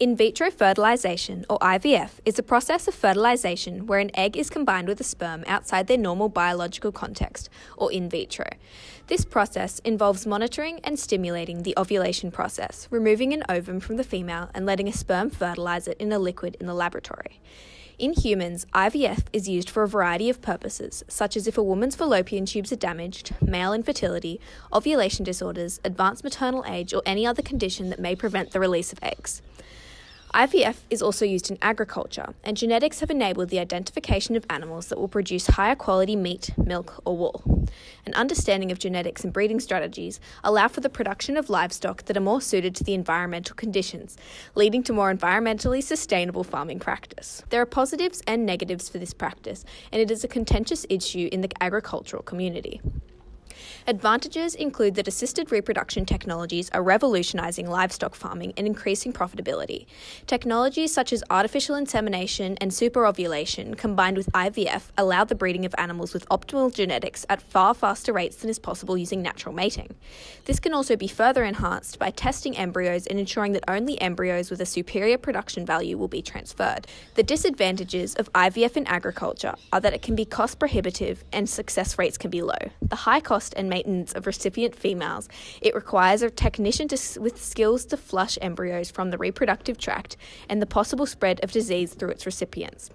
In vitro fertilization, or IVF, is a process of fertilization where an egg is combined with a sperm outside their normal biological context, or in vitro. This process involves monitoring and stimulating the ovulation process, removing an ovum from the female and letting a sperm fertilize it in a liquid in the laboratory. In humans, IVF is used for a variety of purposes, such as if a woman's fallopian tubes are damaged, male infertility, ovulation disorders, advanced maternal age, or any other condition that may prevent the release of eggs. IVF is also used in agriculture, and genetics have enabled the identification of animals that will produce higher quality meat, milk, or wool. An understanding of genetics and breeding strategies allow for the production of livestock that are more suited to the environmental conditions, leading to more environmentally sustainable farming practice. There are positives and negatives for this practice, and it is a contentious issue in the agricultural community. Advantages include that assisted reproduction technologies are revolutionizing livestock farming and increasing profitability. Technologies such as artificial insemination and superovulation combined with IVF allow the breeding of animals with optimal genetics at far faster rates than is possible using natural mating. This can also be further enhanced by testing embryos and ensuring that only embryos with a superior production value will be transferred. The disadvantages of IVF in agriculture are that it can be cost prohibitive and success rates can be low. The high cost and maintenance of recipient females, it requires a technician to, with skills to flush embryos from the reproductive tract and the possible spread of disease through its recipients.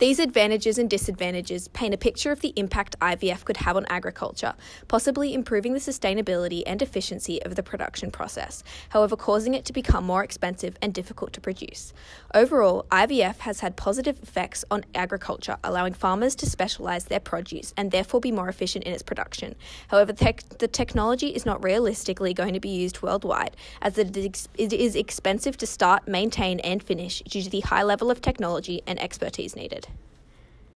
These advantages and disadvantages paint a picture of the impact IVF could have on agriculture, possibly improving the sustainability and efficiency of the production process, however, causing it to become more expensive and difficult to produce. Overall, IVF has had positive effects on agriculture, allowing farmers to specialise their produce and therefore be more efficient in its production. However, the technology is not realistically going to be used worldwide, as it is expensive to start, maintain, and finish due to the high level of technology and expertise needed.